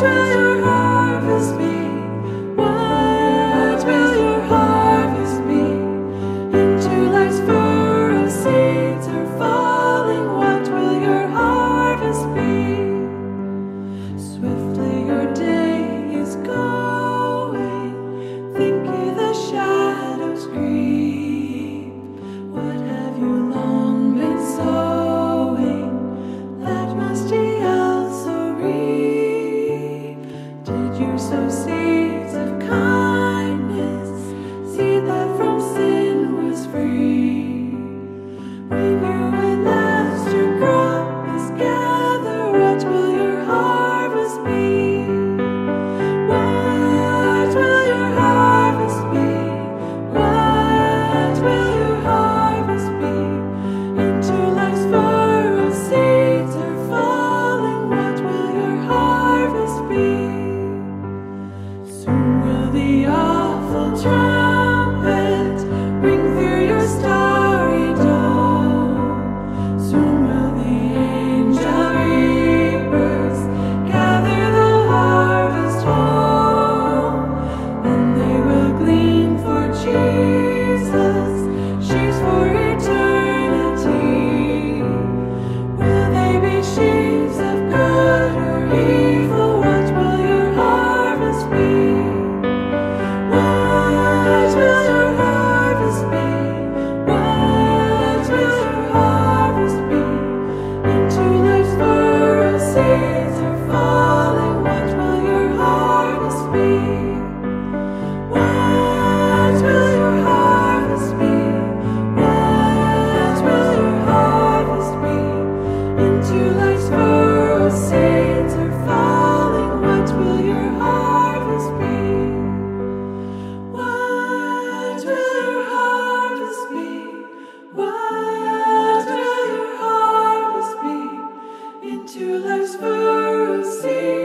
children. mercy.